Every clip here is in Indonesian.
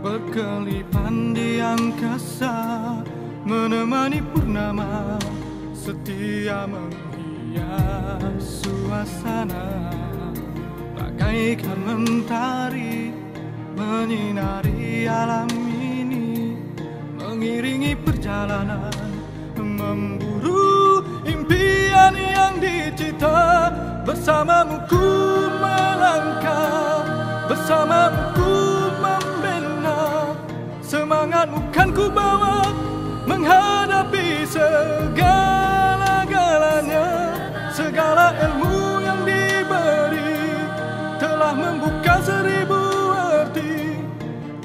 Berkelipan di angkasa Menemani purnama setia menghias suasana Bagaikan mentari menyinari alam ini Mengiringi perjalanan memburu impian yang dicita. Bersamamu ku melangkah Bersamamu ku membina. Semangatmu kan ku bawa Menghadapi segala-galanya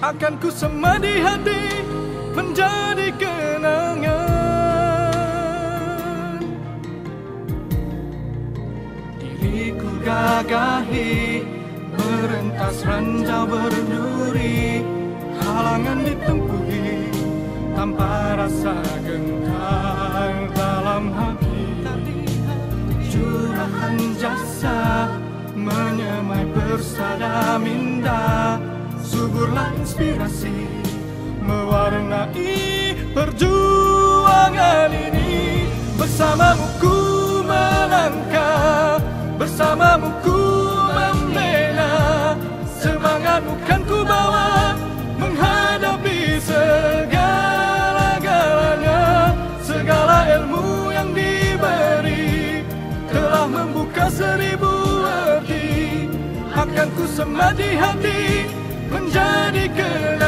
Akan ku sema di hati Menjadi kenangan. Diriku gagahi Merentas ranjau berduri Halangan ditempuhi Tanpa rasa gentar dalam hati. Curahan jasa Menyemai bersada minda inspirasi Mewarnai perjuangan ini. Bersamamu ku melangkah Bersamamu ku membina Semangatmu kan ku bawa Menghadapi segala-galanya. Segala ilmu yang diberi Telah membuka seribu arti Akan ku sema di hati Menjadi kenangan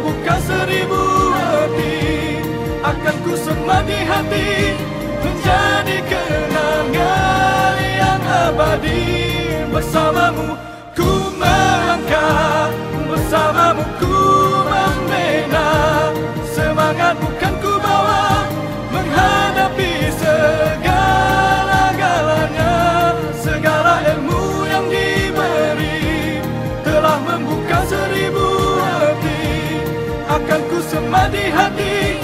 membuka seribu arti Akan ku sema di hati Menjadi kenangan yang abadi. Bersamamu ku melangkah Bersamamu ku membina. Semangat bukan ku bawa Menghadapi segala-galanya. Segala ilmu yang diberi Telah membuka akan ku semati hati.